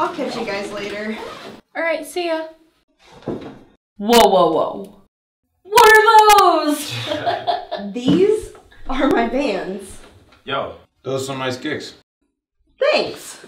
I'll catch you guys later. Alright, see ya. Whoa, whoa, whoa. What are those? These are my Vans. Yo, those are some nice kicks. Thanks.